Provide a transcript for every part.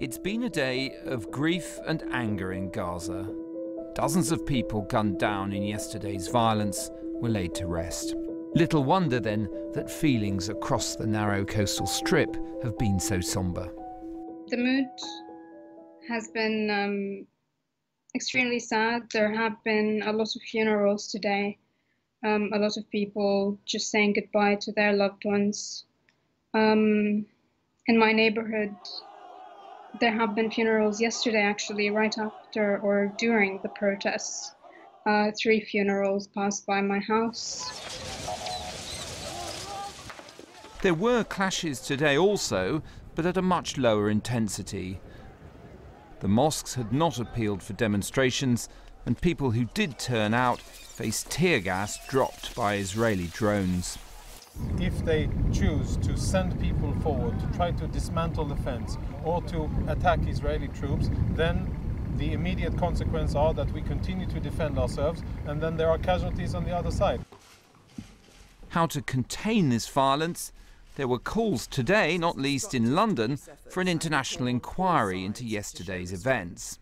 It's been a day of grief and anger in Gaza. Dozens of people gunned down in yesterday's violence were laid to rest. Little wonder then that feelings across the narrow coastal strip have been so sombre. The mood has been um, extremely sad. There have been a lot of funerals today, um, a lot of people just saying goodbye to their loved ones. Um, in my neighborhood, there have been funerals yesterday, actually, right after or during the protests. Uh, three funerals passed by my house. There were clashes today also, but at a much lower intensity. The mosques had not appealed for demonstrations, and people who did turn out faced tear gas dropped by Israeli drones. If they choose to send people forward to try to dismantle the fence or to attack Israeli troops, then the immediate consequence are that we continue to defend ourselves and then there are casualties on the other side. How to contain this violence there were calls today, not least in London, for an international inquiry into yesterday's events.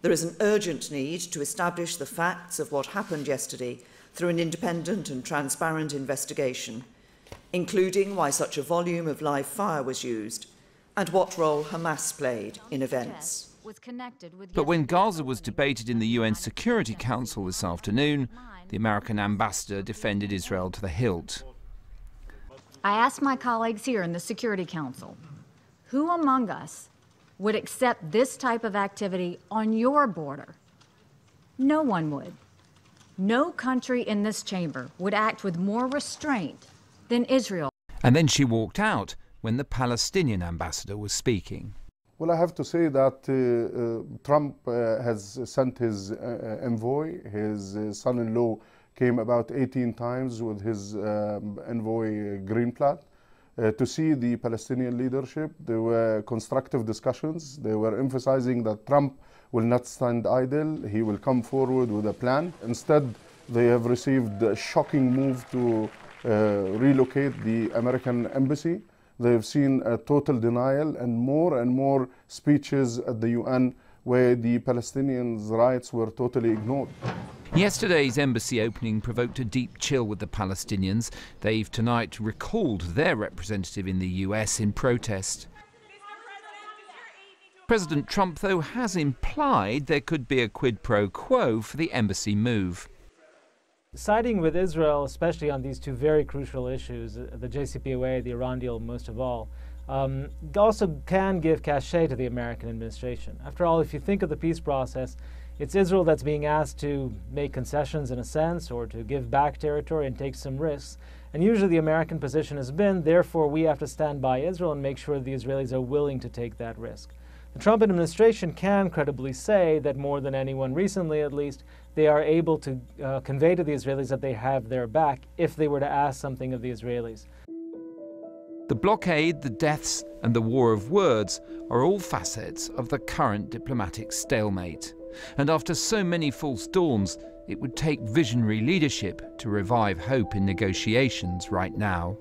There is an urgent need to establish the facts of what happened yesterday through an independent and transparent investigation, including why such a volume of live fire was used and what role Hamas played in events. But when Gaza was debated in the UN Security Council this afternoon, the American ambassador defended Israel to the hilt. I asked my colleagues here in the Security Council who among us would accept this type of activity on your border? No one would. No country in this chamber would act with more restraint than Israel. And then she walked out when the Palestinian ambassador was speaking. Well, I have to say that uh, uh, Trump uh, has sent his uh, envoy, his uh, son in law, came about 18 times with his um, envoy Greenblatt uh, to see the Palestinian leadership. There were constructive discussions. They were emphasizing that Trump will not stand idle. He will come forward with a plan. Instead, they have received a shocking move to uh, relocate the American embassy. They've seen a total denial and more and more speeches at the UN where the Palestinians' rights were totally ignored. Yesterday's embassy opening provoked a deep chill with the Palestinians. They've tonight recalled their representative in the US in protest. President Trump, though, has implied there could be a quid pro quo for the embassy move. Siding with Israel, especially on these two very crucial issues, the JCPOA, the Iran deal most of all, um, also can give cachet to the American administration. After all, if you think of the peace process, it's Israel that's being asked to make concessions in a sense or to give back territory and take some risks. And usually the American position has been, therefore, we have to stand by Israel and make sure the Israelis are willing to take that risk. The Trump administration can credibly say that more than anyone recently, at least, they are able to uh, convey to the Israelis that they have their back if they were to ask something of the Israelis. The blockade, the deaths, and the war of words are all facets of the current diplomatic stalemate. And after so many false dawns, it would take visionary leadership to revive hope in negotiations right now.